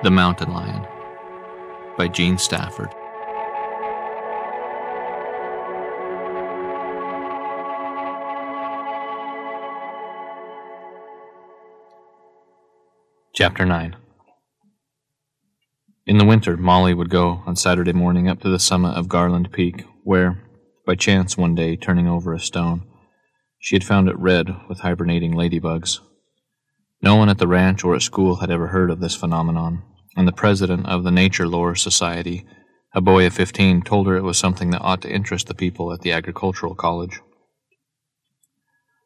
The Mountain Lion by Jean Stafford. Chapter 9 In the winter, Molly would go on Saturday morning up to the summit of Garland Peak, where, by chance one day turning over a stone, she had found it red with hibernating ladybugs. No one at the ranch or at school had ever heard of this phenomenon, and the president of the Nature Lore Society, a boy of fifteen, told her it was something that ought to interest the people at the agricultural college.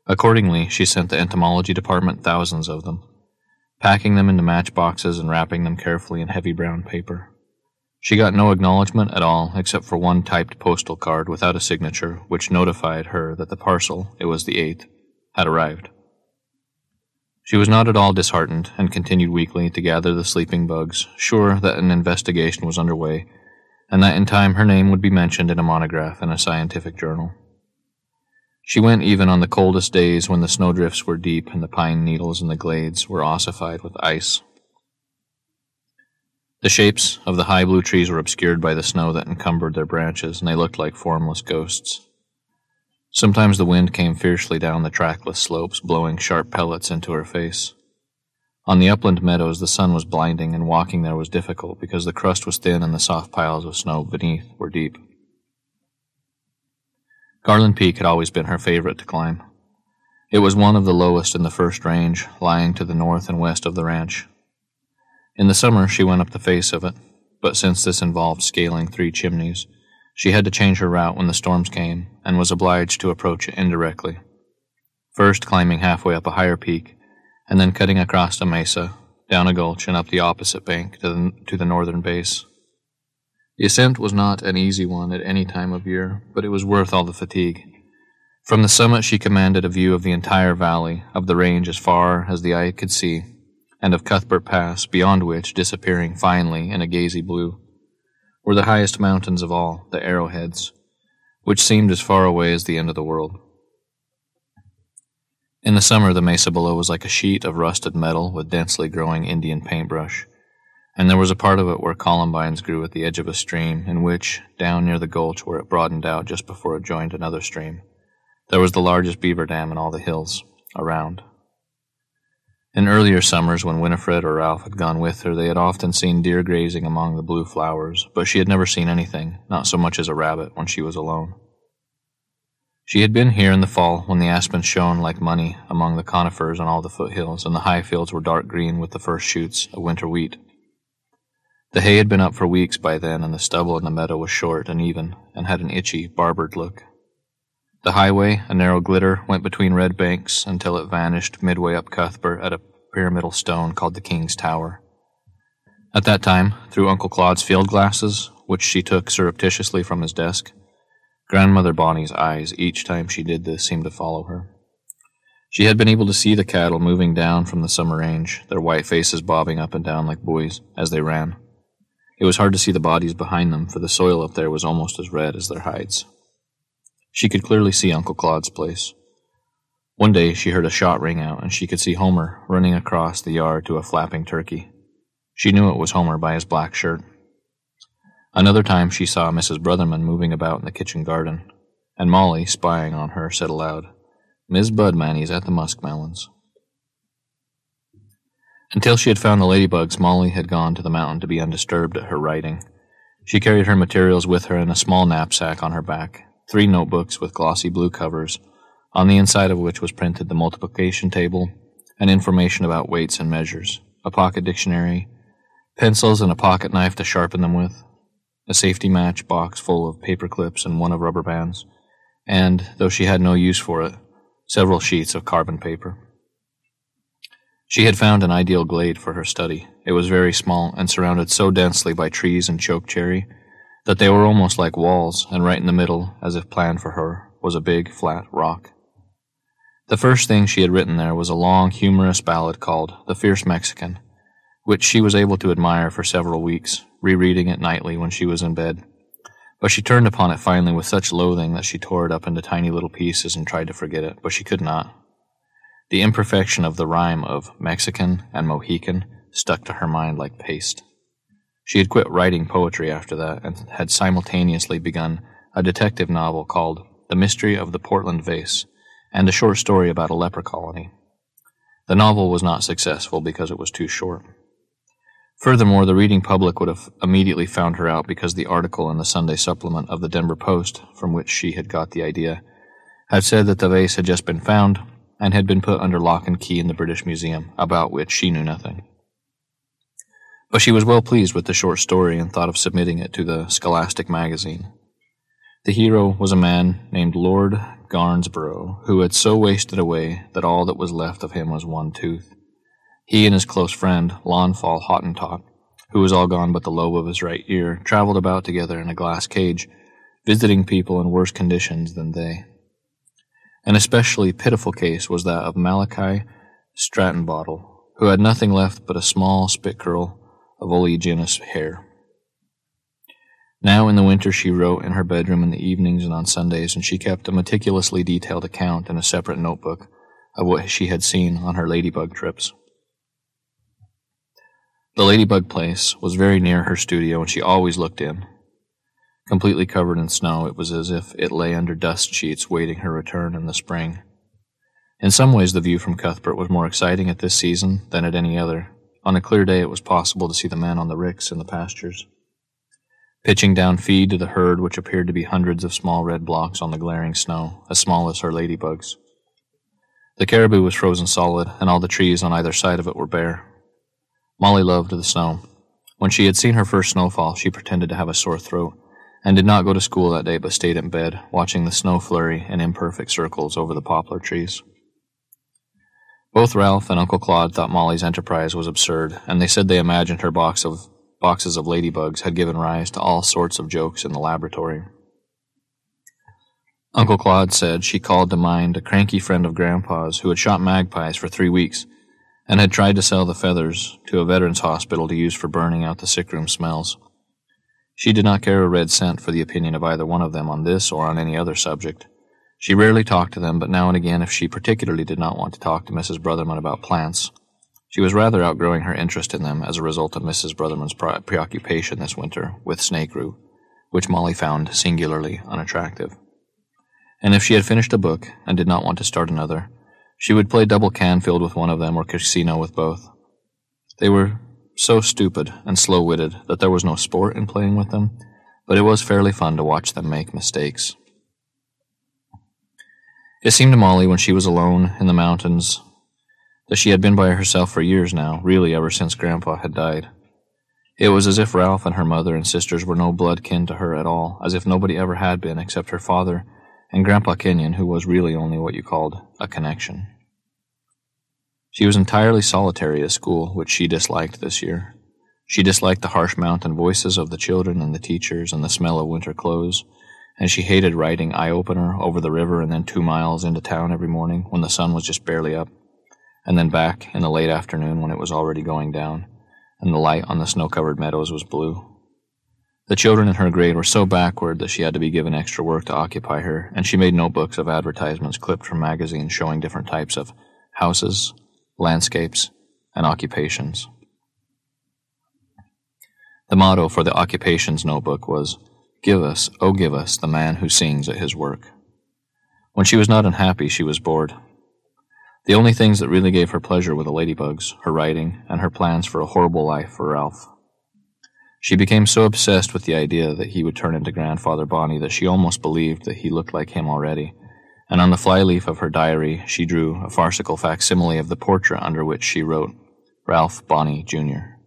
Accordingly, she sent the entomology department thousands of them, packing them into matchboxes and wrapping them carefully in heavy brown paper. She got no acknowledgement at all except for one typed postal card without a signature, which notified her that the parcel, it was the 8th, had arrived. She was not at all disheartened and continued weekly to gather the sleeping bugs, sure that an investigation was underway and that in time her name would be mentioned in a monograph in a scientific journal. She went even on the coldest days when the snowdrifts were deep and the pine needles in the glades were ossified with ice. The shapes of the high blue trees were obscured by the snow that encumbered their branches, and they looked like formless ghosts. Sometimes the wind came fiercely down the trackless slopes, blowing sharp pellets into her face. On the upland meadows, the sun was blinding, and walking there was difficult because the crust was thin and the soft piles of snow beneath were deep. Garland Peak had always been her favorite to climb. It was one of the lowest in the first range, lying to the north and west of the ranch. In the summer, she went up the face of it, but since this involved scaling three chimneys, she had to change her route when the storms came and was obliged to approach it indirectly. First climbing halfway up a higher peak, and then cutting across a mesa, down a gulch, and up the opposite bank to the, to the northern base. The ascent was not an easy one at any time of year, but it was worth all the fatigue. From the summit, she commanded a view of the entire valley, of the range as far as the eye could see, and of Cuthbert Pass, beyond which, disappearing finally in a gazy blue, were the highest mountains of all, the Arrowheads, which seemed as far away as the end of the world. In the summer, the mesa below was like a sheet of rusted metal with densely growing Indian paintbrush, and there was a part of it where columbines grew at the edge of a stream, in which, down near the gulch where it broadened out just before it joined another stream, there was the largest beaver dam in all the hills around. In earlier summers, when Winifred or Ralph had gone with her, they had often seen deer grazing among the blue flowers, but she had never seen anything, not so much as a rabbit, when she was alone. She had been here in the fall when the aspens shone like money among the conifers on all the foothills, and the high fields were dark green with the first shoots of winter wheat. The hay had been up for weeks by then, and the stubble in the meadow was short and even, and had an itchy, barbered look. The highway, a narrow glitter, went between red banks until it vanished midway up Cuthbert at a pyramidal stone called the King's Tower. At that time, through Uncle Claude's field glasses, which she took surreptitiously from his desk, Grandmother Bonney's eyes each time she did this seemed to follow her. She had been able to see the cattle moving down from the summer range, their white faces bobbing up and down like buoys as they ran. It was hard to see the bodies behind them, for the soil up there was almost as red as their hides. She could clearly see Uncle Claude's place. One day she heard a shot ring out, and she could see Homer running across the yard to a flapping turkey. She knew it was Homer by his black shirt. Another time she saw Mrs. Brotherman moving about in the kitchen garden, and Molly, spying on her, said aloud, Miss Budmanny's at the muskmelons. Until she had found the ladybugs, Molly had gone to the mountain to be undisturbed at her writing. She carried her materials with her in a small knapsack on her back, three notebooks with glossy blue covers, on the inside of which was printed the multiplication table and information about weights and measures, a pocket dictionary, pencils and a pocket knife to sharpen them with, a safety match box full of paper clips and one of rubber bands, and, though she had no use for it, several sheets of carbon paper. She had found an ideal glade for her study. It was very small and surrounded so densely by trees and chokecherry that they were almost like walls, and right in the middle, as if planned for her, was a big, flat rock. The first thing she had written there was a long, humorous ballad called The Fierce Mexican, which she was able to admire for several weeks, rereading it nightly when she was in bed. But she turned upon it finally with such loathing that she tore it up into tiny little pieces and tried to forget it, but she could not. The imperfection of the rhyme of Mexican and Mohican stuck to her mind like paste. She had quit writing poetry after that and had simultaneously begun a detective novel called The Mystery of the Portland Vase and a short story about a leper colony. The novel was not successful because it was too short. Furthermore, the reading public would have immediately found her out because the article in the Sunday supplement of the Denver Post, from which she had got the idea, had said that the vase had just been found and had been put under lock and key in the British Museum, about which she knew nothing. But she was well pleased with the short story and thought of submitting it to the Scholastic magazine. The hero was a man named Lord Garnsborough, who had so wasted away that all that was left of him was one tooth. He and his close friend, Launfal Hottentot, who was all gone but the lobe of his right ear, traveled about together in a glass cage, visiting people in worse conditions than they. An especially pitiful case was that of Malachi Strattonbottle, who had nothing left but a small spit curl of oleaginous hair. Now in the winter she wrote in her bedroom in the evenings and on Sundays, and she kept a meticulously detailed account in a separate notebook of what she had seen on her ladybug trips. The ladybug place was very near her studio, and she always looked in. Completely covered in snow, it was as if it lay under dust sheets waiting her return in the spring. In some ways, the view from Cuthbert was more exciting at this season than at any other. On a clear day, it was possible to see the men on the ricks in the pastures, pitching down feed to the herd, which appeared to be hundreds of small red blocks on the glaring snow, as small as her ladybugs. The caribou was frozen solid, and all the trees on either side of it were bare. Molly loved the snow. When she had seen her first snowfall, she pretended to have a sore throat and did not go to school that day but stayed in bed, watching the snow flurry in imperfect circles over the poplar trees. Both Ralph and Uncle Claude thought Molly's enterprise was absurd, and they said they imagined her box of boxes of ladybugs had given rise to all sorts of jokes in the laboratory. Uncle Claude said she called to mind a cranky friend of Grandpa's who had shot magpies for three weeks and had tried to sell the feathers to a veterans hospital to use for burning out the sickroom smells. She did not care a red cent for the opinion of either one of them on this or on any other subject. She rarely talked to them, but now and again, if she particularly did not want to talk to Mrs. Brotherman about plants, she was rather outgrowing her interest in them as a result of Mrs. Brotherman's preoccupation this winter with snake root, which Molly found singularly unattractive. And if she had finished a book and did not want to start another, she would play double Canfield with one of them or casino with both. They were so stupid and slow witted that there was no sport in playing with them, but it was fairly fun to watch them make mistakes. It seemed to Molly when she was alone in the mountains that she had been by herself for years now, really ever since Grandpa had died. It was as if Ralph and her mother and sisters were no blood kin to her at all, as if nobody ever had been except her father and Grandpa Kenyon, who was really only what you called a connection. She was entirely solitary at school, which she disliked this year. She disliked the harsh mountain voices of the children and the teachers and the smell of winter clothes, and she hated riding eye opener over the river and then two miles into town every morning when the sun was just barely up, and then back in the late afternoon when it was already going down, and the light on the snow covered meadows was blue. The children in her grade were so backward that she had to be given extra work to occupy her, and she made notebooks of advertisements clipped from magazines showing different types of houses, landscapes, and occupations. The motto for the occupations notebook was, Give us, oh give us, the man who sings at his work. When she was not unhappy, she was bored. The only things that really gave her pleasure were the ladybugs, her writing, and her plans for a horrible life for Ralph. She became so obsessed with the idea that he would turn into Grandfather Bonney that she almost believed that he looked like him already, and on the flyleaf of her diary she drew a farcical facsimile of the portrait under which she wrote Ralph Bonney, Jr.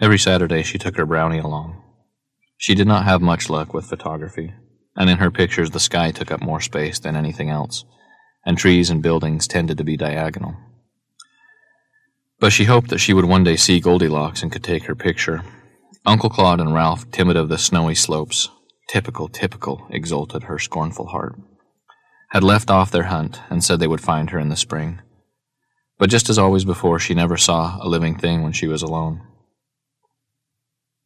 Every Saturday she took her brownie along. She did not have much luck with photography, and in her pictures the sky took up more space than anything else, and trees and buildings tended to be diagonal. But she hoped that she would one day see Goldilocks and could take her picture, Uncle Claude and Ralph, timid of the snowy slopes, typical, typical, exulted her scornful heart, had left off their hunt and said they would find her in the spring. But just as always before, she never saw a living thing when she was alone.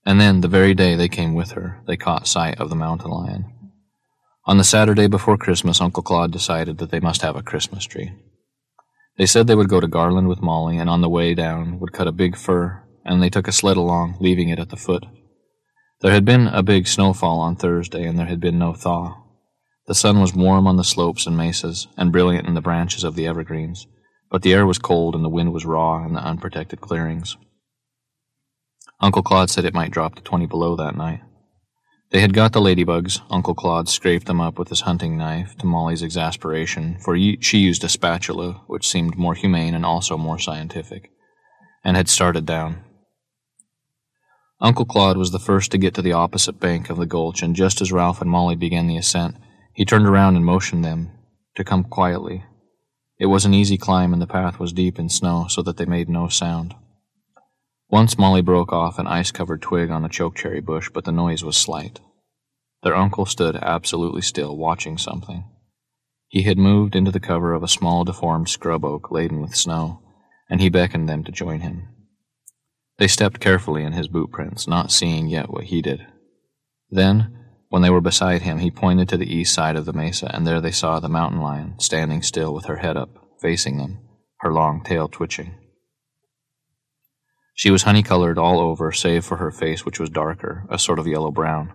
And then, the very day they came with her, they caught sight of the mountain lion. On the Saturday before Christmas, Uncle Claude decided that they must have a Christmas tree. They said they would go to Garland with Molly, and on the way down would cut a big fir, and they took a sled along, leaving it at the foot. There had been a big snowfall on Thursday, and there had been no thaw. The sun was warm on the slopes and mesas, and brilliant in the branches of the evergreens, but the air was cold and the wind was raw in the unprotected clearings. Uncle Claude said it might drop to twenty below that night. They had got the ladybugs. Uncle Claude scraped them up with his hunting knife, to Molly's exasperation, for she used a spatula, which seemed more humane and also more scientific, and had started down. Uncle Claude was the first to get to the opposite bank of the gulch, and just as Ralph and Molly began the ascent, he turned around and motioned them to come quietly. It was an easy climb, and the path was deep in snow, so that they made no sound. Once Molly broke off an ice covered twig on a chokecherry bush, but the noise was slight. Their uncle stood absolutely still, watching something. He had moved into the cover of a small deformed scrub oak laden with snow, and he beckoned them to join him. They stepped carefully in his boot prints, not seeing yet what he did. Then, when they were beside him, he pointed to the east side of the mesa, and there they saw the mountain lion standing still with her head up, facing them, her long tail twitching. She was honey colored all over, save for her face, which was darker, a sort of yellow brown.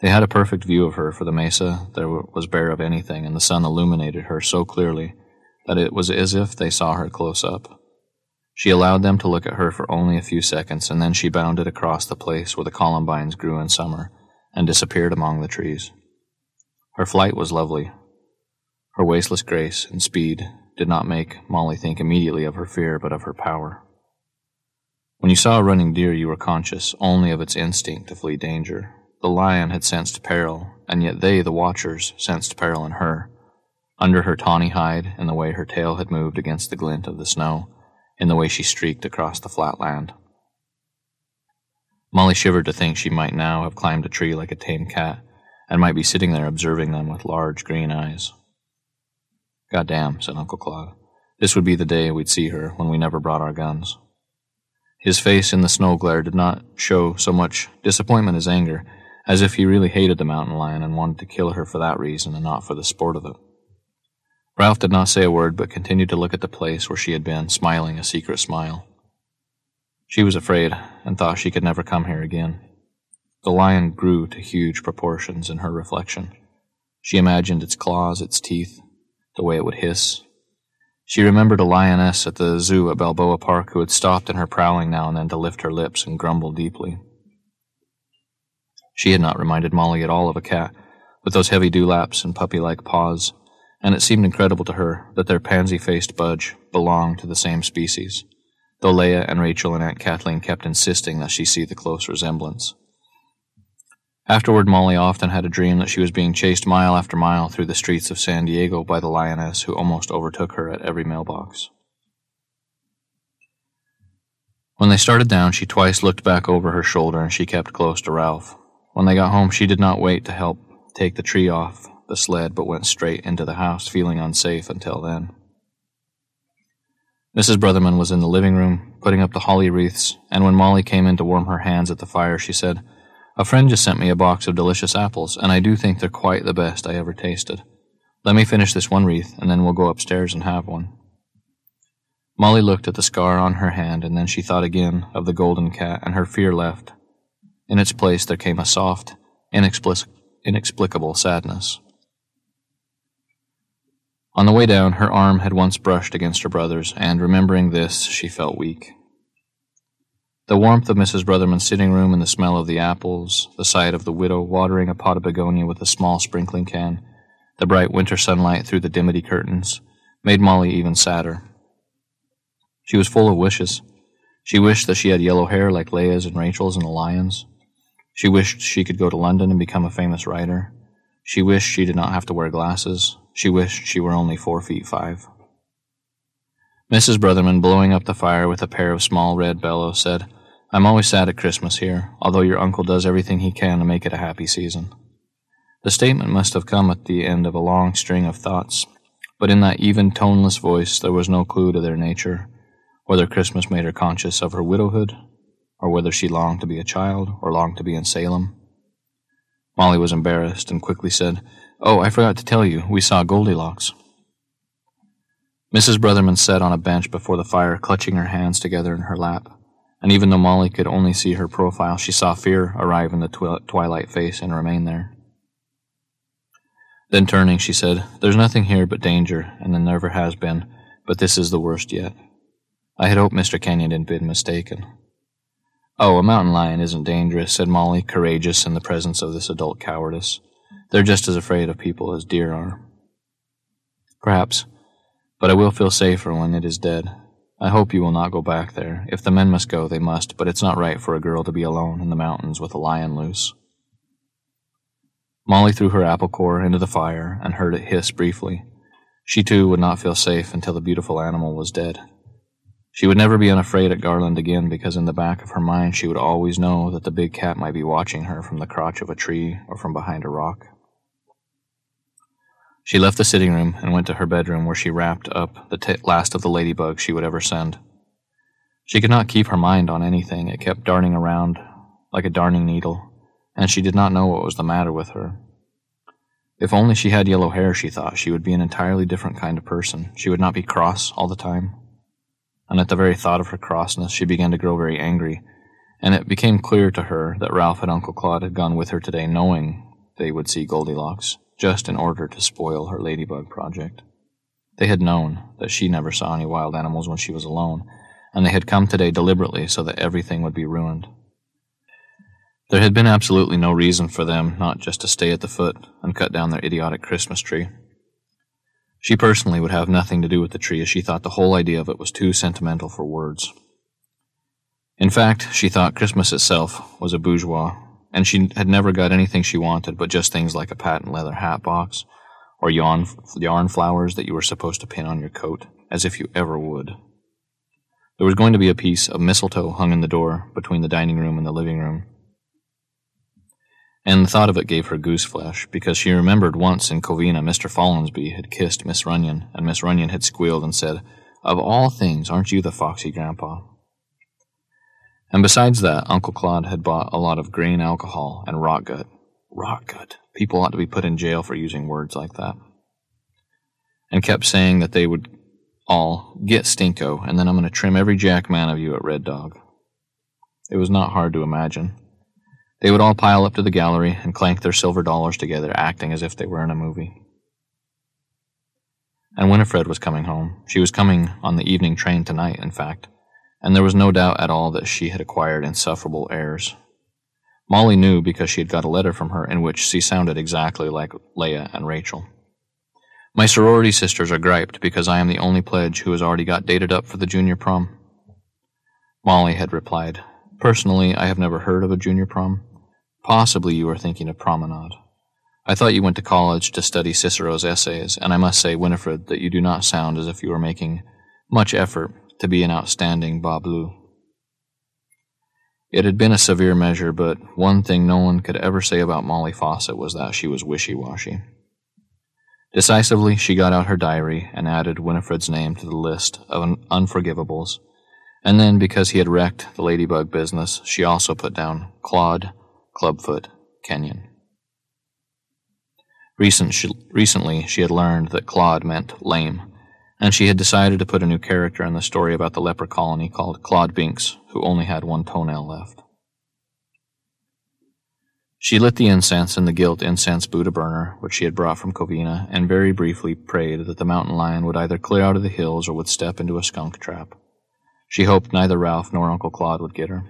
They had a perfect view of her, for the mesa there was bare of anything, and the sun illuminated her so clearly that it was as if they saw her close up. She allowed them to look at her for only a few seconds, and then she bounded across the place where the columbines grew in summer and disappeared among the trees. Her flight was lovely. Her wasteless grace and speed did not make Molly think immediately of her fear, but of her power. When you saw a running deer, you were conscious only of its instinct to flee danger. The lion had sensed peril, and yet they, the watchers, sensed peril in her. Under her tawny hide, and the way her tail had moved against the glint of the snow, in the way she streaked across the flat land. Molly shivered to think she might now have climbed a tree like a tame cat, and might be sitting there observing them with large green eyes. God damn, said Uncle Claude. This would be the day we'd see her when we never brought our guns. His face in the snow glare did not show so much disappointment as anger, as if he really hated the mountain lion and wanted to kill her for that reason and not for the sport of it. Ralph did not say a word, but continued to look at the place where she had been, smiling a secret smile. She was afraid, and thought she could never come here again. The lion grew to huge proportions in her reflection. She imagined its claws, its teeth, the way it would hiss. She remembered a lioness at the zoo at Balboa Park who had stopped in her prowling now and then to lift her lips and grumble deeply. She had not reminded Molly at all of a cat, with those heavy dewlaps and puppy like paws and it seemed incredible to her that their pansy faced budge belonged to the same species, though Leah and Rachel and Aunt Kathleen kept insisting that she see the close resemblance. Afterward, Molly often had a dream that she was being chased mile after mile through the streets of San Diego by the lioness who almost overtook her at every mailbox. When they started down, she twice looked back over her shoulder and she kept close to Ralph. When they got home, she did not wait to help take the tree off the sled, but went straight into the house, feeling unsafe until then. Mrs. Brotherman was in the living room, putting up the holly wreaths, and when Molly came in to warm her hands at the fire, she said, A friend just sent me a box of delicious apples, and I do think they're quite the best I ever tasted. Let me finish this one wreath, and then we'll go upstairs and have one. Molly looked at the scar on her hand, and then she thought again of the golden cat, and her fear left. In its place there came a soft, inexplic- inexplicable sadness. On the way down, her arm had once brushed against her brother's, and remembering this, she felt weak. The warmth of Mrs. Brotherman's sitting room and the smell of the apples, the sight of the widow watering a pot of begonia with a small sprinkling can, the bright winter sunlight through the dimity curtains, made Molly even sadder. She was full of wishes. She wished that she had yellow hair like Leah's and Rachel's and the lion's. She wished she could go to London and become a famous writer. She wished she did not have to wear glasses. She wished she were only four feet five. Mrs. Brotherman, blowing up the fire with a pair of small red bellows, said, I'm always sad at Christmas here, although your uncle does everything he can to make it a happy season. The statement must have come at the end of a long string of thoughts, but in that even, toneless voice there was no clue to their nature, whether Christmas made her conscious of her widowhood, or whether she longed to be a child, or longed to be in Salem. Molly was embarrassed and quickly said, Oh, I forgot to tell you, we saw Goldilocks. Mrs. Brotherman sat on a bench before the fire, clutching her hands together in her lap, and even though Molly could only see her profile, she saw fear arrive in the twi- twilight face and remain there. Then turning, she said, There's nothing here but danger, and there never has been, but this is the worst yet. I had hoped Mr. Kenyon had been mistaken. Oh, a mountain lion isn't dangerous, said Molly, courageous in the presence of this adult cowardice. They're just as afraid of people as deer are. Perhaps, but I will feel safer when it is dead. I hope you will not go back there. If the men must go, they must, but it's not right for a girl to be alone in the mountains with a lion loose. Molly threw her apple core into the fire and heard it hiss briefly. She too would not feel safe until the beautiful animal was dead. She would never be unafraid at Garland again because in the back of her mind she would always know that the big cat might be watching her from the crotch of a tree or from behind a rock. She left the sitting room and went to her bedroom where she wrapped up the last of the ladybugs she would ever send. She could not keep her mind on anything. It kept darting around like a darning needle, and she did not know what was the matter with her. If only she had yellow hair, she thought, she would be an entirely different kind of person. She would not be cross all the time and at the very thought of her crossness she began to grow very angry, and it became clear to her that Ralph and Uncle Claude had gone with her today knowing they would see Goldilocks, just in order to spoil her ladybug project. They had known that she never saw any wild animals when she was alone, and they had come today deliberately so that everything would be ruined. There had been absolutely no reason for them not just to stay at the foot and cut down their idiotic Christmas tree. She personally would have nothing to do with the tree, as she thought the whole idea of it was too sentimental for words. In fact, she thought Christmas itself was a bourgeois, and she had never got anything she wanted but just things like a patent leather hat box or yarn, yarn flowers that you were supposed to pin on your coat, as if you ever would. There was going to be a piece of mistletoe hung in the door between the dining room and the living room, and the thought of it gave her goose flesh, because she remembered once in Covina Mr. Follansby had kissed Miss Runyon, and Miss Runyon had squealed and said, Of all things, aren't you the foxy grandpa? And besides that, Uncle Claude had bought a lot of grain alcohol and rot gut. Rot gut. People ought to be put in jail for using words like that. And kept saying that they would all get Stinko, and then I'm going to trim every jackman of you at Red Dog. It was not hard to imagine. They would all pile up to the gallery and clank their silver dollars together, acting as if they were in a movie. And Winifred was coming home. She was coming on the evening train tonight, in fact, and there was no doubt at all that she had acquired insufferable airs. Molly knew because she had got a letter from her in which she sounded exactly like Leah and Rachel. My sorority sisters are griped because I am the only pledge who has already got dated up for the junior prom. Molly had replied, Personally, I have never heard of a junior prom. Possibly you are thinking of Promenade. I thought you went to college to study Cicero's essays, and I must say, Winifred, that you do not sound as if you were making much effort to be an outstanding bas bleu. It had been a severe measure, but one thing no one could ever say about Molly Fawcett was that she was wishy washy. Decisively, she got out her diary and added Winifred's name to the list of unforgivables, and then, because he had wrecked the ladybug business, she also put down Claude Clubfoot, Kenyon. Recent, recently, she had learned that Claude meant lame, and she had decided to put a new character in the story about the leper colony called Claude Binks, who only had one toenail left. She lit the incense in the gilt incense Buddha burner, which she had brought from Covina, and very briefly prayed that the mountain lion would either clear out of the hills or would step into a skunk trap. She hoped neither Ralph nor Uncle Claude would get her.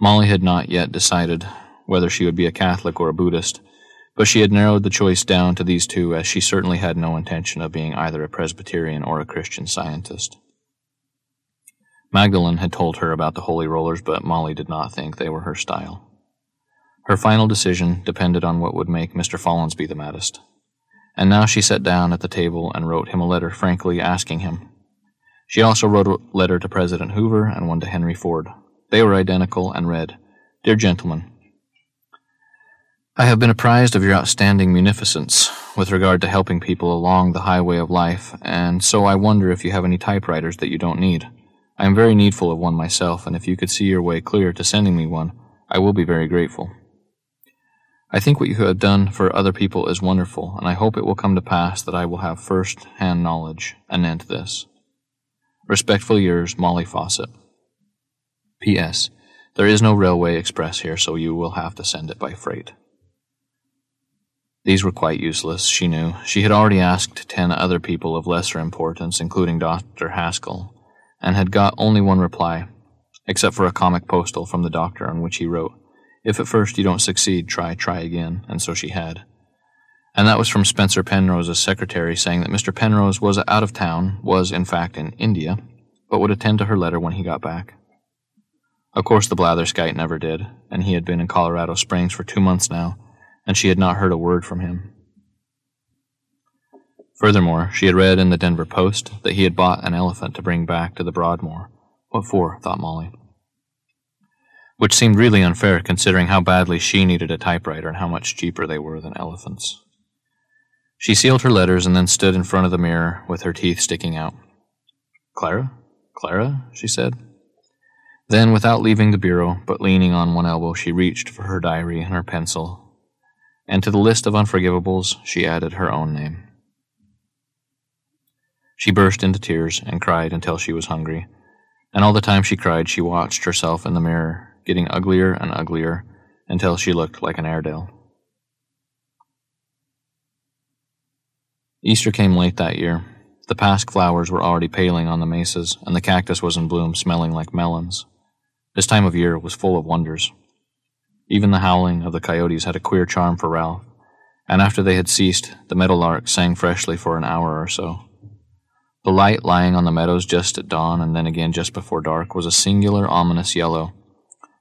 Molly had not yet decided whether she would be a Catholic or a Buddhist, but she had narrowed the choice down to these two, as she certainly had no intention of being either a Presbyterian or a Christian scientist. Magdalen had told her about the holy rollers, but Molly did not think they were her style. Her final decision depended on what would make Mr. Follansby the maddest. And now she sat down at the table and wrote him a letter frankly asking him. She also wrote a letter to President Hoover and one to Henry Ford. They were identical and read Dear Gentlemen, I have been apprised of your outstanding munificence with regard to helping people along the highway of life, and so I wonder if you have any typewriters that you don't need. I am very needful of one myself, and if you could see your way clear to sending me one, I will be very grateful. I think what you have done for other people is wonderful, and I hope it will come to pass that I will have first hand knowledge anent this. Respectfully yours, Molly Fawcett. P.S. There is no railway express here, so you will have to send it by freight. These were quite useless, she knew. She had already asked ten other people of lesser importance, including Dr. Haskell, and had got only one reply, except for a comic postal from the doctor on which he wrote, If at first you don't succeed, try, try again, and so she had. And that was from Spencer Penrose's secretary saying that Mr. Penrose was out of town, was in fact in India, but would attend to her letter when he got back. Of course, the blatherskite never did, and he had been in Colorado Springs for two months now, and she had not heard a word from him. Furthermore, she had read in the Denver Post that he had bought an elephant to bring back to the Broadmoor. What for? thought Molly. Which seemed really unfair considering how badly she needed a typewriter and how much cheaper they were than elephants. She sealed her letters and then stood in front of the mirror with her teeth sticking out. Clara? Clara? she said. Then, without leaving the bureau, but leaning on one elbow, she reached for her diary and her pencil and to the list of unforgivables she added her own name. She burst into tears and cried until she was hungry, and all the time she cried she watched herself in the mirror, getting uglier and uglier until she looked like an Airedale. Easter came late that year. The pasque flowers were already paling on the mesas, and the cactus was in bloom, smelling like melons. This time of year was full of wonders. Even the howling of the coyotes had a queer charm for Ralph, and after they had ceased, the meadowlark sang freshly for an hour or so. The light lying on the meadows just at dawn and then again just before dark was a singular ominous yellow,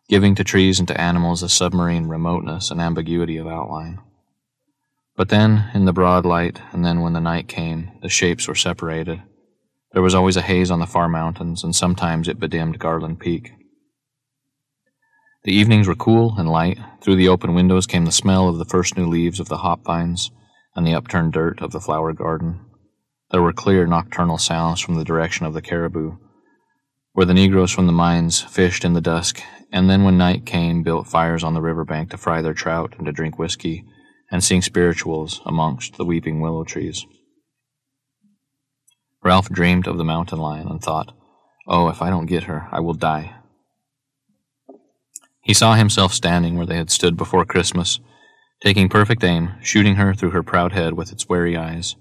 giving to trees and to animals a submarine remoteness and ambiguity of outline. But then, in the broad light, and then when the night came, the shapes were separated. There was always a haze on the far mountains, and sometimes it bedimmed Garland Peak. The evenings were cool and light. Through the open windows came the smell of the first new leaves of the hop vines and the upturned dirt of the flower garden. There were clear nocturnal sounds from the direction of the caribou, where the negroes from the mines fished in the dusk, and then when night came, built fires on the river bank to fry their trout and to drink whiskey and sing spirituals amongst the weeping willow trees. Ralph dreamed of the mountain lion and thought, Oh, if I don't get her, I will die. He saw himself standing where they had stood before Christmas, taking perfect aim, shooting her through her proud head with its wary eyes,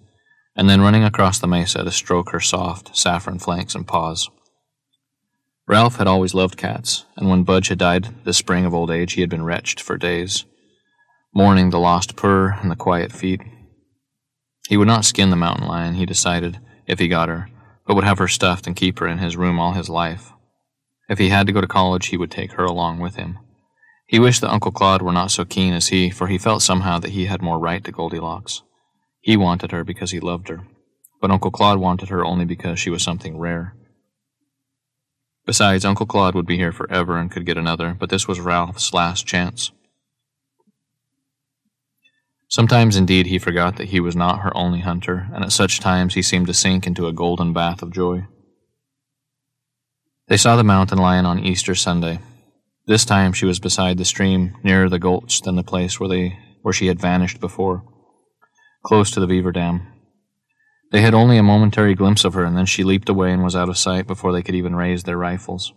and then running across the mesa to stroke her soft, saffron flanks and paws. Ralph had always loved cats, and when Budge had died this spring of old age, he had been wretched for days, mourning the lost purr and the quiet feet. He would not skin the mountain lion, he decided, if he got her, but would have her stuffed and keep her in his room all his life. If he had to go to college, he would take her along with him. He wished that Uncle Claude were not so keen as he, for he felt somehow that he had more right to Goldilocks. He wanted her because he loved her, but Uncle Claude wanted her only because she was something rare. Besides, Uncle Claude would be here forever and could get another, but this was Ralph's last chance. Sometimes, indeed, he forgot that he was not her only hunter, and at such times he seemed to sink into a golden bath of joy. They saw the mountain lion on Easter Sunday. This time she was beside the stream, nearer the gulch than the place where they where she had vanished before, close to the beaver dam. They had only a momentary glimpse of her, and then she leaped away and was out of sight before they could even raise their rifles.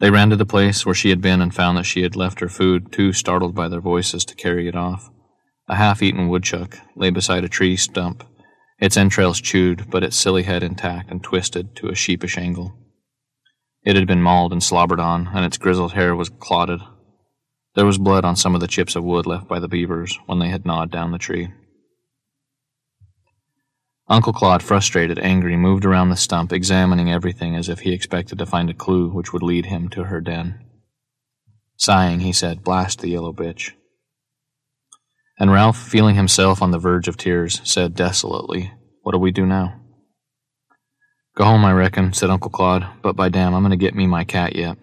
They ran to the place where she had been and found that she had left her food, too startled by their voices to carry it off. A half eaten woodchuck lay beside a tree stump, its entrails chewed, but its silly head intact and twisted to a sheepish angle. It had been mauled and slobbered on, and its grizzled hair was clotted. There was blood on some of the chips of wood left by the beavers when they had gnawed down the tree. Uncle Claude, frustrated, angry, moved around the stump, examining everything as if he expected to find a clue which would lead him to her den. Sighing, he said, Blast the yellow bitch. And Ralph, feeling himself on the verge of tears, said desolately, What'll we do now? Go home, I reckon, said Uncle Claude, but by damn, I'm going to get me my cat yet.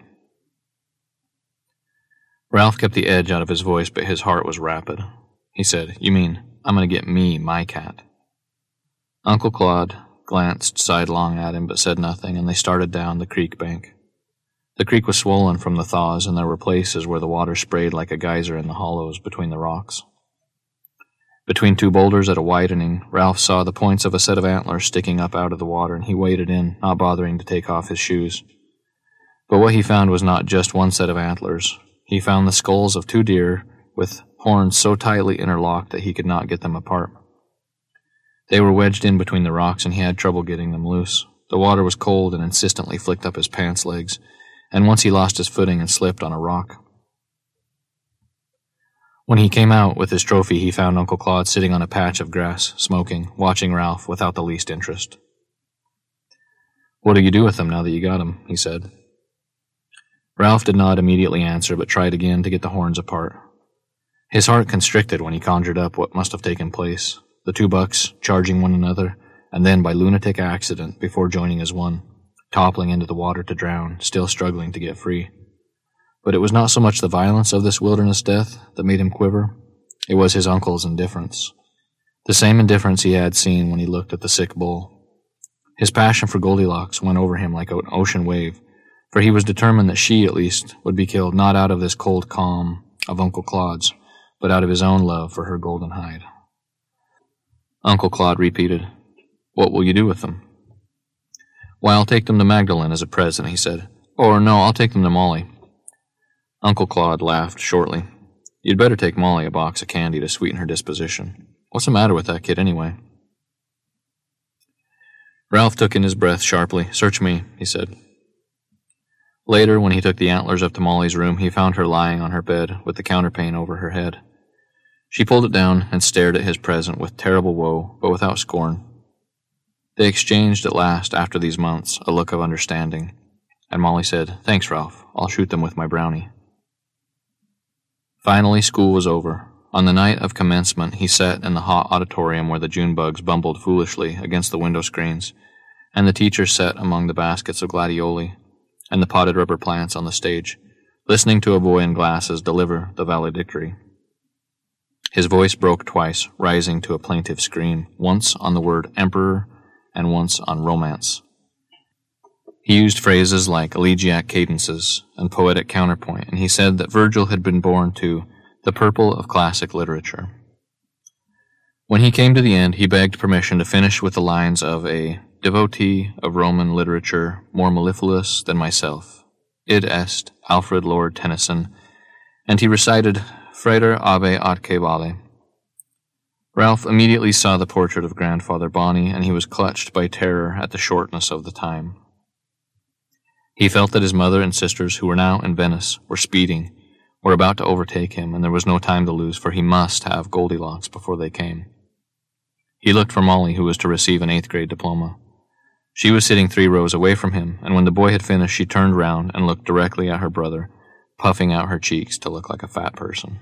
Ralph kept the edge out of his voice, but his heart was rapid. He said, You mean, I'm going to get me my cat? Uncle Claude glanced sidelong at him, but said nothing, and they started down the creek bank. The creek was swollen from the thaws, and there were places where the water sprayed like a geyser in the hollows between the rocks. Between two boulders at a widening, Ralph saw the points of a set of antlers sticking up out of the water, and he waded in, not bothering to take off his shoes. But what he found was not just one set of antlers. He found the skulls of two deer with horns so tightly interlocked that he could not get them apart. They were wedged in between the rocks, and he had trouble getting them loose. The water was cold and insistently flicked up his pants legs, and once he lost his footing and slipped on a rock. When he came out with his trophy, he found Uncle Claude sitting on a patch of grass, smoking, watching Ralph without the least interest. What do you do with them now that you got 'em? he said. Ralph did not immediately answer, but tried again to get the horns apart. His heart constricted when he conjured up what must have taken place the two bucks charging one another, and then by lunatic accident before joining as one toppling into the water to drown, still struggling to get free. But it was not so much the violence of this wilderness death that made him quiver, it was his uncle's indifference. The same indifference he had seen when he looked at the sick bull. His passion for Goldilocks went over him like an ocean wave, for he was determined that she, at least, would be killed not out of this cold calm of Uncle Claude's, but out of his own love for her golden hide. Uncle Claude repeated, What will you do with them? Why, I'll take them to Magdalen as a present, he said. Or no, I'll take them to Molly. Uncle Claude laughed shortly. You'd better take Molly a box of candy to sweeten her disposition. What's the matter with that kid, anyway? Ralph took in his breath sharply. Search me, he said. Later, when he took the antlers up to Molly's room, he found her lying on her bed with the counterpane over her head. She pulled it down and stared at his present with terrible woe, but without scorn. They exchanged at last, after these months, a look of understanding, and Molly said, Thanks, Ralph. I'll shoot them with my brownie. Finally, school was over. On the night of commencement, he sat in the hot auditorium where the June bugs bumbled foolishly against the window screens, and the teacher sat among the baskets of gladioli and the potted rubber plants on the stage, listening to a boy in glasses deliver the valedictory. His voice broke twice, rising to a plaintive scream, once on the word emperor and once on romance. He used phrases like elegiac cadences and poetic counterpoint, and he said that Virgil had been born to the purple of classic literature. When he came to the end, he begged permission to finish with the lines of a devotee of Roman literature more mellifluous than myself, id est Alfred Lord Tennyson, and he recited Frater Ave atque vale, Ralph immediately saw the portrait of Grandfather Bonney, and he was clutched by terror at the shortness of the time. He felt that his mother and sisters, who were now in Venice, were speeding, were about to overtake him, and there was no time to lose, for he must have Goldilocks before they came. He looked for Molly, who was to receive an eighth grade diploma. She was sitting three rows away from him, and when the boy had finished, she turned round and looked directly at her brother, puffing out her cheeks to look like a fat person.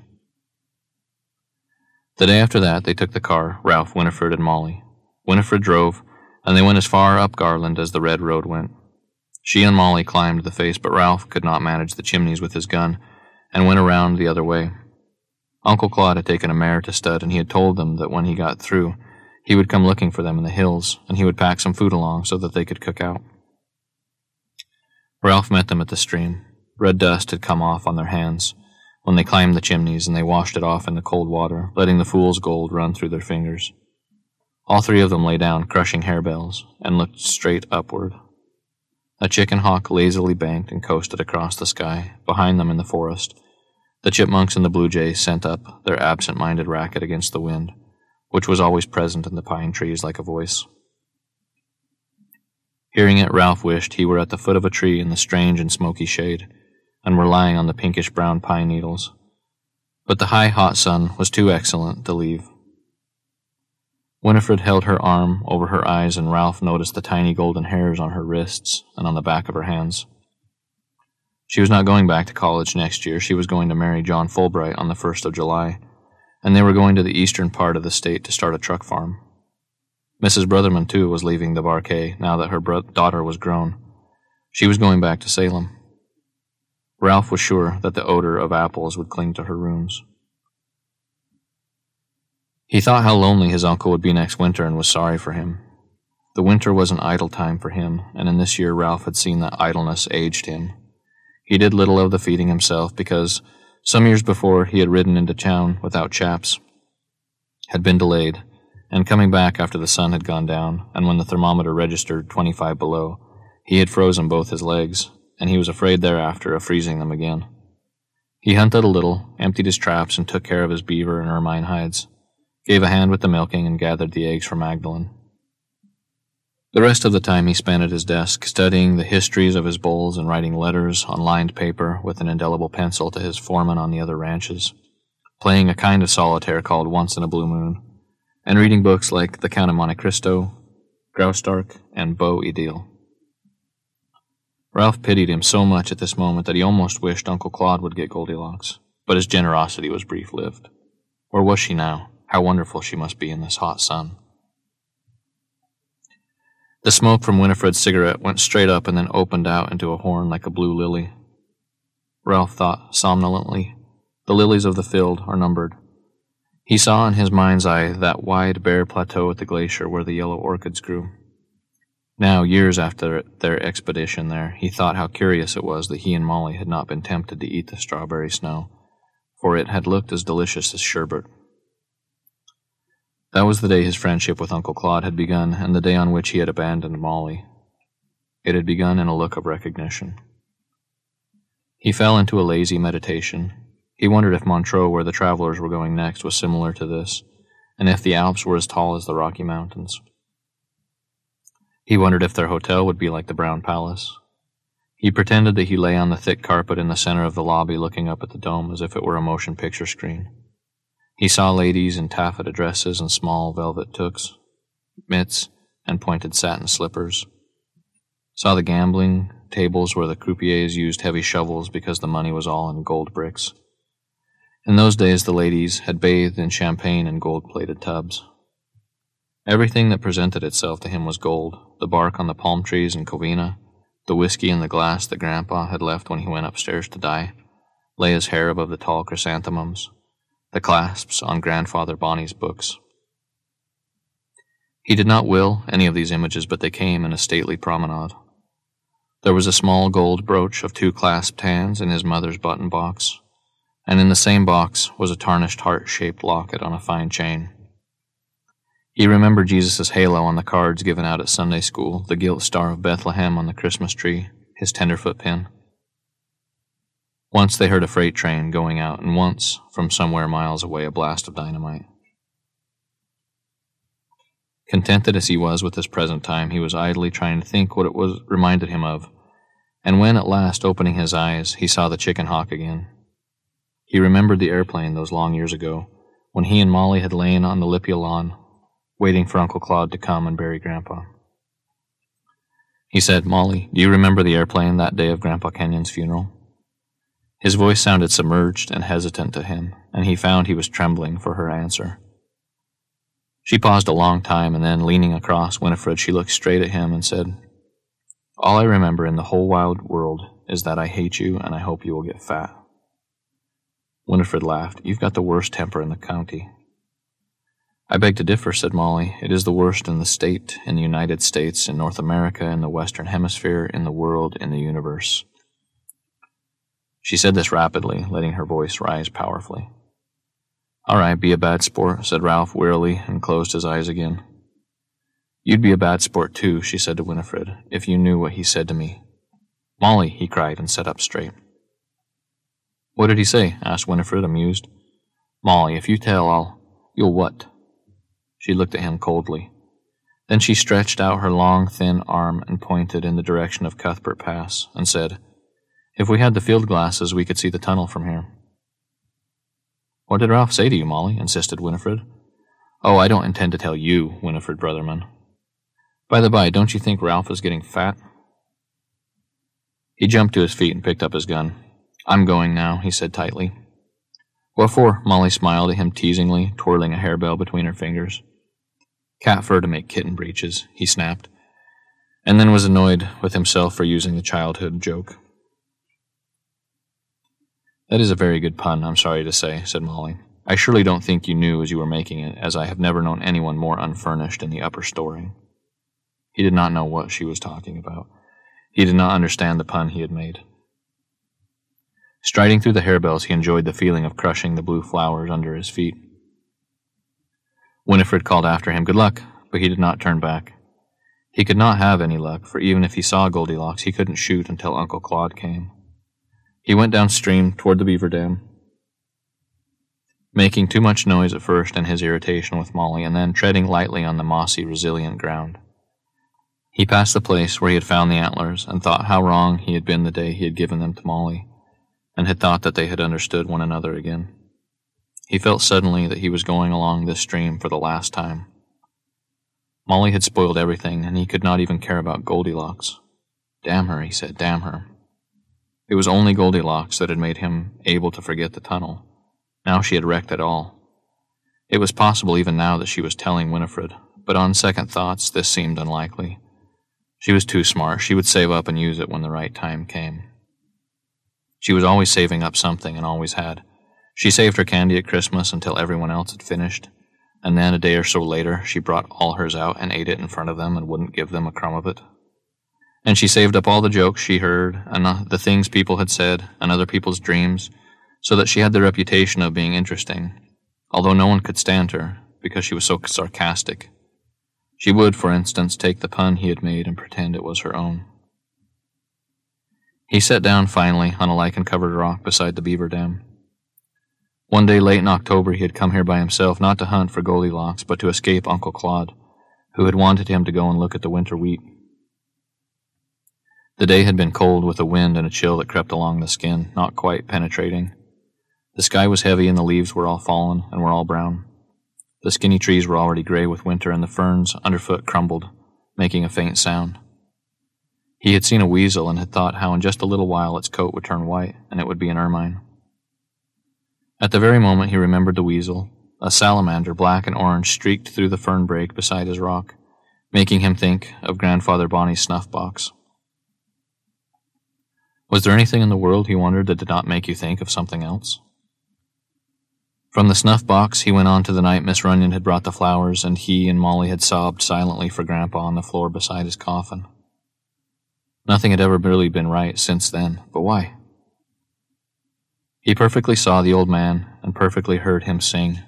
The day after that, they took the car, Ralph, Winifred, and Molly. Winifred drove, and they went as far up Garland as the red road went. She and Molly climbed the face, but Ralph could not manage the chimneys with his gun, and went around the other way. Uncle Claude had taken a mare to stud, and he had told them that when he got through, he would come looking for them in the hills, and he would pack some food along so that they could cook out. Ralph met them at the stream. Red dust had come off on their hands when they climbed the chimneys and they washed it off in the cold water, letting the fool's gold run through their fingers. All three of them lay down, crushing harebells, and looked straight upward. A chicken hawk lazily banked and coasted across the sky, behind them in the forest. The chipmunks and the blue jays sent up their absent minded racket against the wind, which was always present in the pine trees like a voice. Hearing it, Ralph wished he were at the foot of a tree in the strange and smoky shade and were lying on the pinkish brown pine needles. But the high, hot sun was too excellent to leave. Winifred held her arm over her eyes, and Ralph noticed the tiny golden hairs on her wrists and on the back of her hands. She was not going back to college next year. She was going to marry John Fulbright on the 1st of July, and they were going to the eastern part of the state to start a truck farm. Mrs. Brotherman, too, was leaving the Barquet now that her daughter was grown. She was going back to Salem. Ralph was sure that the odor of apples would cling to her rooms. He thought how lonely his uncle would be next winter and was sorry for him. The winter was an idle time for him, and in this year Ralph had seen that idleness aged him. He did little of the feeding himself because some years before he had ridden into town without chaps, had been delayed, and coming back after the sun had gone down, and when the thermometer registered 25 below, he had frozen both his legs, and he was afraid thereafter of freezing them again. He hunted a little, emptied his traps, and took care of his beaver and ermine hides, gave a hand with the milking, and gathered the eggs for Magdalen. The rest of the time he spent at his desk, studying the histories of his bulls and writing letters on lined paper with an indelible pencil to his foreman on the other ranches, playing a kind of solitaire called Once in a Blue Moon, and reading books like The Count of Monte Cristo, Graustark, and Beau Edil. Ralph pitied him so much at this moment that he almost wished Uncle Claude would get Goldilocks, but his generosity was brief lived. Where was she now? How wonderful she must be in this hot sun. The smoke from Winifred's cigarette went straight up and then opened out into a horn like a blue lily. Ralph thought somnolently, the lilies of the field are numbered. He saw in his mind's eye that wide, bare plateau at the glacier where the yellow orchids grew. Now, years after their expedition there, he thought how curious it was that he and Molly had not been tempted to eat the strawberry snow, for it had looked as delicious as sherbet. That was the day his friendship with Uncle Claude had begun, and the day on which he had abandoned Molly. It had begun in a look of recognition. He fell into a lazy meditation. He wondered if Montreux, where the travelers were going next, was similar to this, and if the Alps were as tall as the Rocky Mountains. He wondered if their hotel would be like the Brown Palace. He pretended that he lay on the thick carpet in the center of the lobby looking up at the dome as if it were a motion picture screen. He saw ladies in taffeta dresses and small velvet toques, mitts, and pointed satin slippers. Saw the gambling tables where the croupiers used heavy shovels because the money was all in gold bricks. In those days, the ladies had bathed in champagne in gold plated tubs. Everything that presented itself to him was gold the bark on the palm trees in Covina, the whiskey in the glass that Grandpa had left when he went upstairs to die, Leah's hair above the tall chrysanthemums, the clasps on Grandfather Bonney's books. He did not will any of these images, but they came in a stately promenade. There was a small gold brooch of two clasped hands in his mother's button box, and in the same box was a tarnished heart shaped locket on a fine chain. He remembered Jesus' halo on the cards given out at Sunday school, the gilt star of Bethlehem on the Christmas tree, his tenderfoot pin. Once they heard a freight train going out, and once, from somewhere miles away, a blast of dynamite. Contented as he was with his present time, he was idly trying to think what it was reminded him of, and when at last, opening his eyes, he saw the chicken hawk again. He remembered the airplane those long years ago, when he and Molly had lain on the lippia lawn, waiting for Uncle Claude to come and bury Grandpa. He said, Molly, do you remember the airplane that day of Grandpa Kenyon's funeral? His voice sounded submerged and hesitant to him, and he found he was trembling for her answer. She paused a long time, and then, leaning across Winifred, she looked straight at him and said, All I remember in the whole wide world is that I hate you and I hope you will get fat. Winifred laughed. You've got the worst temper in the county. I beg to differ, said Molly. It is the worst in the state, in the United States, in North America, in the Western Hemisphere, in the world, in the universe. She said this rapidly, letting her voice rise powerfully. All right, be a bad sport, said Ralph wearily, and closed his eyes again. You'd be a bad sport too, she said to Winifred, if you knew what he said to me. Molly, he cried and sat up straight. What did he say? asked Winifred, amused. Molly, if you tell, I'll. You'll what? She looked at him coldly. Then she stretched out her long, thin arm and pointed in the direction of Cuthbert Pass and said, if we had the field glasses, we could see the tunnel from here. What did Ralph say to you, Molly? insisted Winifred. Oh, I don't intend to tell you, Winifred Brotherman. By the by, don't you think Ralph is getting fat? He jumped to his feet and picked up his gun. I'm going now, he said tightly. What for? Molly smiled at him teasingly, twirling a harebell between her fingers. Cat fur to make kitten breeches, he snapped, and then was annoyed with himself for using the childhood joke. That is a very good pun, I'm sorry to say, said Molly. I surely don't think you knew as you were making it, as I have never known anyone more unfurnished in the upper story. He did not know what she was talking about. He did not understand the pun he had made. Striding through the harebells, he enjoyed the feeling of crushing the blue flowers under his feet. Winifred called after him, Good luck, but he did not turn back. He could not have any luck, for even if he saw Goldilocks, he couldn't shoot until Uncle Claude came. He went downstream toward the beaver dam, making too much noise at first in his irritation with Molly, and then treading lightly on the mossy, resilient ground. He passed the place where he had found the antlers, and thought how wrong he had been the day he had given them to Molly, and had thought that they had understood one another again. He felt suddenly that he was going along this stream for the last time. Molly had spoiled everything, and he could not even care about Goldilocks. Damn her, he said, damn her. It was only Goldilocks that had made him able to forget the tunnel. Now she had wrecked it all. It was possible even now that she was telling Winifred, but on second thoughts, this seemed unlikely. She was too smart. She would save up and use it when the right time came. She was always saving up something and always had. She saved her candy at Christmas until everyone else had finished, and then a day or so later she brought all hers out and ate it in front of them and wouldn't give them a crumb of it. And she saved up all the jokes she heard and the things people had said and other people's dreams so that she had the reputation of being interesting, although no one could stand her because she was so sarcastic she would, for instance, take the pun he had made and pretend it was her own. He sat down finally on a lichen covered rock beside the beaver dam. One day late in October, he had come here by himself not to hunt for Goldilocks, but to escape Uncle Claude, who had wanted him to go and look at the winter wheat. The day had been cold with a wind and a chill that crept along the skin, not quite penetrating. The sky was heavy and the leaves were all fallen and were all brown. The skinny trees were already gray with winter, and the ferns underfoot crumbled, making a faint sound. He had seen a weasel and had thought how in just a little while its coat would turn white, and it would be an ermine. At the very moment he remembered the weasel, a salamander, black and orange, streaked through the fern brake beside his rock, making him think of Grandfather Bonney's snuff box. Was there anything in the world, he wondered, that did not make you think of something else? From the snuff box, he went on to the night Miss Runyon had brought the flowers, and he and Molly had sobbed silently for Grandpa on the floor beside his coffin. Nothing had ever really been right since then, but why? He perfectly saw the old man and perfectly heard him sing.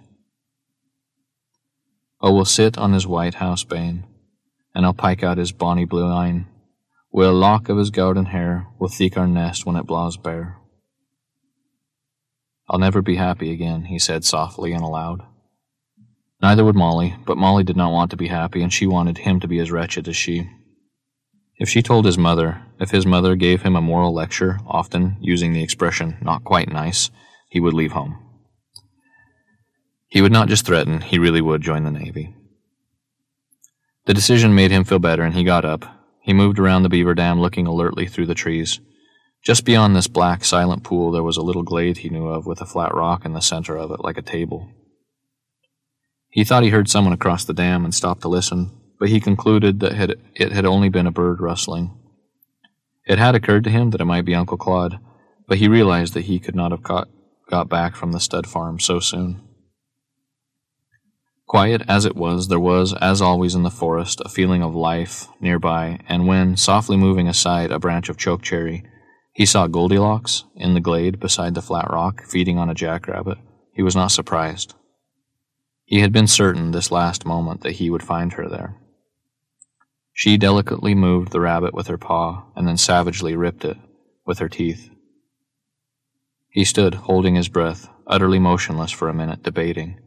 Oh, we'll sit on his white house bane, and I'll pike out his bonny blue eyne. Wi' a lock of his golden hair, we'll theek our nest when it blaws bare. I'll never be happy again, he said softly and aloud. Neither would Molly, but Molly did not want to be happy, and she wanted him to be as wretched as she. If she told his mother, if his mother gave him a moral lecture, often using the expression not quite nice, he would leave home. He would not just threaten, he really would join the Navy. The decision made him feel better, and he got up. He moved around the beaver dam, looking alertly through the trees. Just beyond this black, silent pool, there was a little glade he knew of with a flat rock in the center of it, like a table. He thought he heard someone across the dam and stopped to listen, but he concluded that it had only been a bird rustling. It had occurred to him that it might be Uncle Claude, but he realized that he could not have got, got back from the stud farm so soon. Quiet as it was, there was, as always in the forest, a feeling of life nearby, and when, softly moving aside a branch of chokecherry, he saw Goldilocks in the glade beside the flat rock, feeding on a jackrabbit. He was not surprised. He had been certain this last moment that he would find her there. She delicately moved the rabbit with her paw and then savagely ripped it with her teeth. He stood, holding his breath, utterly motionless for a minute, debating,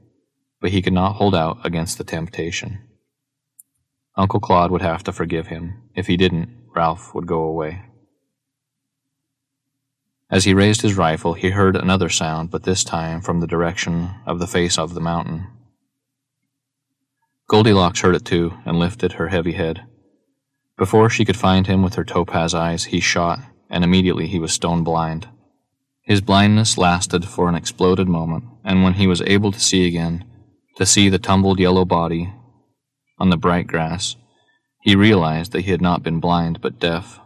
but he could not hold out against the temptation. Uncle Claude would have to forgive him. If he didn't, Ralph would go away. As he raised his rifle, he heard another sound, but this time from the direction of the face of the mountain. Goldilocks heard it too and lifted her heavy head. Before she could find him with her topaz eyes, he shot, and immediately he was stone blind. His blindness lasted for an exploded moment, and when he was able to see again, to see the tumbled yellow body on the bright grass, he realized that he had not been blind but deaf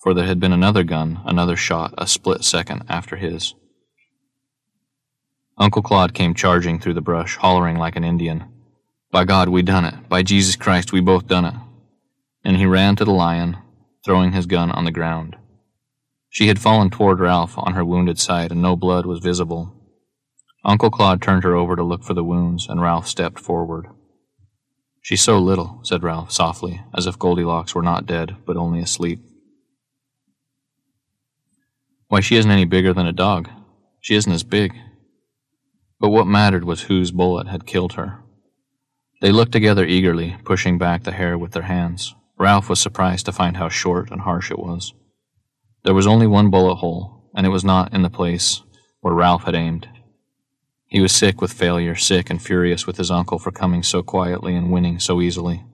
for there had been another gun, another shot, a split second after his. Uncle Claude came charging through the brush, hollering like an Indian. By God, we done it. By Jesus Christ, we both done it. And he ran to the lion, throwing his gun on the ground. She had fallen toward Ralph on her wounded side, and no blood was visible. Uncle Claude turned her over to look for the wounds, and Ralph stepped forward. She's so little, said Ralph softly, as if Goldilocks were not dead, but only asleep. Why, she isn't any bigger than a dog. She isn't as big. But what mattered was whose bullet had killed her. They looked together eagerly, pushing back the hair with their hands. Ralph was surprised to find how short and harsh it was. There was only one bullet hole, and it was not in the place where Ralph had aimed. He was sick with failure, sick and furious with his uncle for coming so quietly and winning so easily.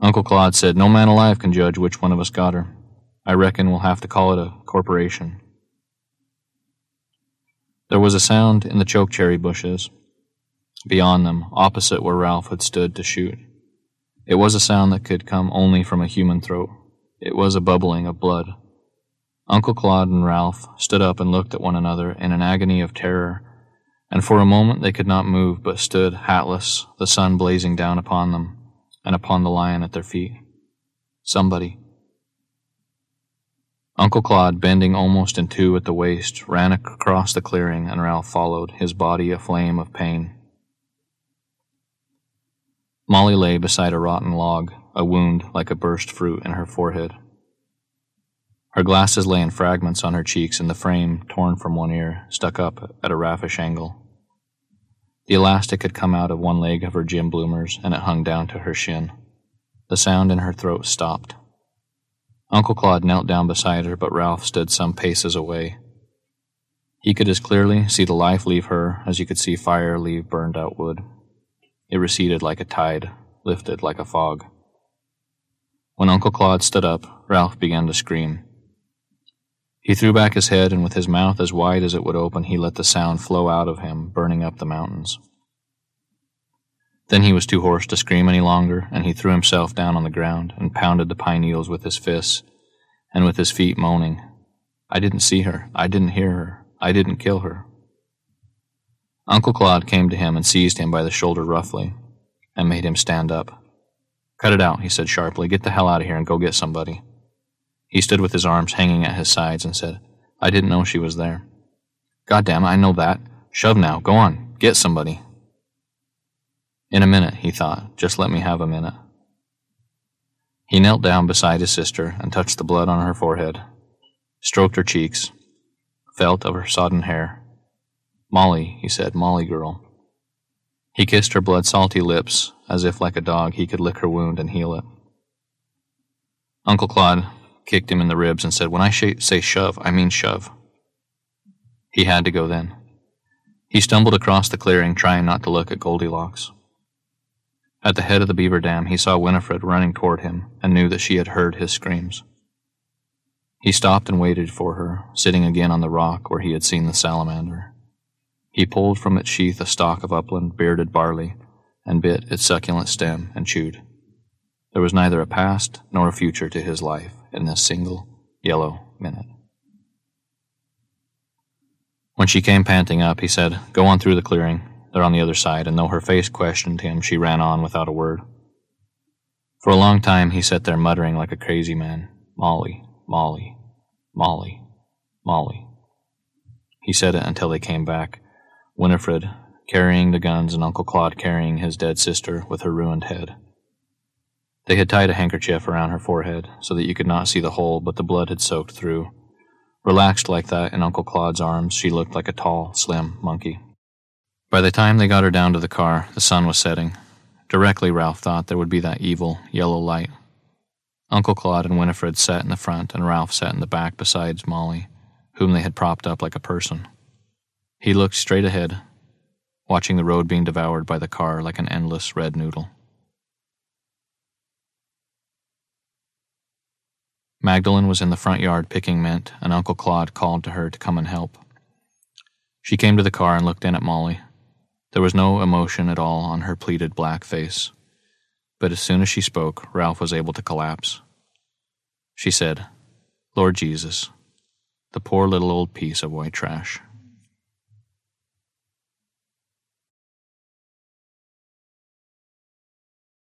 Uncle Claude said, No man alive can judge which one of us got her. I reckon we'll have to call it a corporation. There was a sound in the chokecherry bushes. Beyond them, opposite where Ralph had stood to shoot. It was a sound that could come only from a human throat. It was a bubbling of blood. Uncle Claude and Ralph stood up and looked at one another in an agony of terror, and for a moment they could not move but stood hatless, the sun blazing down upon them and upon the lion at their feet. Somebody. Uncle Claude, bending almost in two at the waist, ran across the clearing, and Ralph followed, his body a flame of pain. Molly lay beside a rotten log, a wound like a burst fruit in her forehead. Her glasses lay in fragments on her cheeks, and the frame, torn from one ear, stuck up at a raffish angle. The elastic had come out of one leg of her gym bloomers, and it hung down to her shin. The sound in her throat stopped. Uncle Claude knelt down beside her, but Ralph stood some paces away. He could as clearly see the life leave her as you could see fire leave burned out wood. It receded like a tide, lifted like a fog. When Uncle Claude stood up, Ralph began to scream. He threw back his head, and with his mouth as wide as it would open, he let the sound flow out of him, burning up the mountains. Then he was too hoarse to scream any longer, and he threw himself down on the ground and pounded the pine needles with his fists, and with his feet moaning, I didn't see her. I didn't hear her. I didn't kill her. Uncle Claude came to him and seized him by the shoulder roughly, and made him stand up. Cut it out, he said sharply. Get the hell out of here and go get somebody. He stood with his arms hanging at his sides and said, I didn't know she was there. God damn it, I know that. Shove now. Go on. Get somebody. In a minute, he thought. Just let me have a minute. He knelt down beside his sister and touched the blood on her forehead, stroked her cheeks, felt of her sodden hair. Molly, he said, Molly girl. He kissed her blood salty lips as if, like a dog, he could lick her wound and heal it. Uncle Claude kicked him in the ribs and said, When I sh- say shove, I mean shove. He had to go then. He stumbled across the clearing, trying not to look at Goldilocks. At the head of the beaver dam, he saw Winifred running toward him and knew that she had heard his screams. He stopped and waited for her, sitting again on the rock where he had seen the salamander. He pulled from its sheath a stalk of upland bearded barley and bit its succulent stem and chewed. There was neither a past nor a future to his life in this single yellow minute. When she came panting up, he said, Go on through the clearing. They're on the other side, and though her face questioned him, she ran on without a word. For a long time he sat there muttering like a crazy man Molly, Molly, Molly, Molly. He said it until they came back. Winifred, carrying the guns, and Uncle Claude carrying his dead sister with her ruined head. They had tied a handkerchief around her forehead so that you could not see the hole, but the blood had soaked through. Relaxed like that in Uncle Claude's arms, she looked like a tall, slim monkey. By the time they got her down to the car, the sun was setting. Directly, Ralph thought there would be that evil, yellow light. Uncle Claude and Winifred sat in the front, and Ralph sat in the back beside Molly, whom they had propped up like a person. He looked straight ahead, watching the road being devoured by the car like an endless red noodle. Magdalene was in the front yard picking mint, and Uncle Claude called to her to come and help. She came to the car and looked in at Molly. There was no emotion at all on her pleated black face. But as soon as she spoke, Ralph was able to collapse. She said, Lord Jesus, the poor little old piece of white trash.